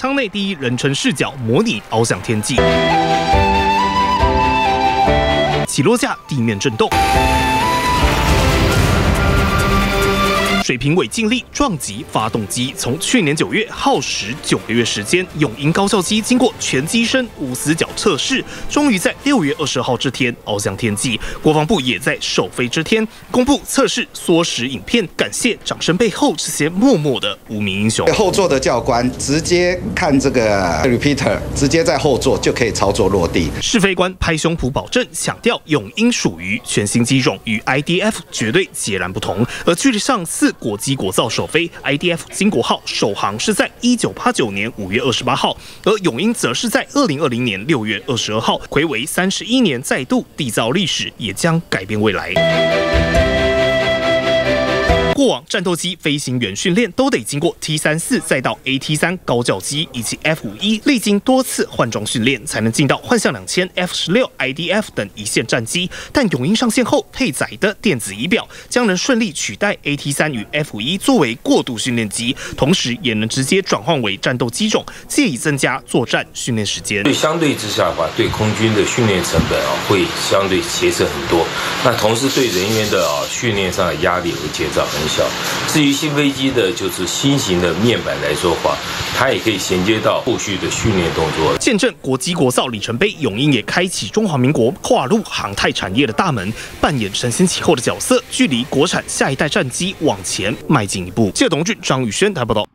舱内第一人称视角模拟翱翔天际，起落架地面震动。水平尾尽力撞击发动机，从去年九月耗时九个月时间，永鹰高效机经过全机身无死角测试，终于在六月二十号这天翱翔天际。国防部也在首飞之天公布测试缩时影片，感谢掌声背后这些默默的无名英雄。后座的教官直接看这个 repeater，直接在后座就可以操作落地。试飞官拍胸脯保证，强调永鹰属于全新机种，与 IDF 绝对截然不同。而距离上次。国机国造首飞，IDF 金国号首航是在一九八九年五月二十八号，而永鹰则是在二零二零年六月二十二号，回为三十一年再度缔造历史，也将改变未来。往战斗机飞行员训练都得经过 T 三四，再到 AT 三高教机以及 F 五一，历经多次换装训练，才能进到幻象两千、F 十六、IDF 等一线战机。但永鹰上线后配载的电子仪表，将能顺利取代 AT 三与 F 五一作为过渡训练机，同时也能直接转换为战斗机种，借以增加作战训练时间。对相对之下的话，对空军的训练成本啊，会相对节省很多。那同时对人员的啊训练上的压力会减少很。至于新飞机的，就是新型的面板来说话，它也可以衔接到后续的训练动作。见证国机国造里程碑，永鹰也开启中华民国跨入航太产业的大门，扮演承先启后的角色，距离国产下一代战机往前迈进一步。谢董俊、张宇轩台报道。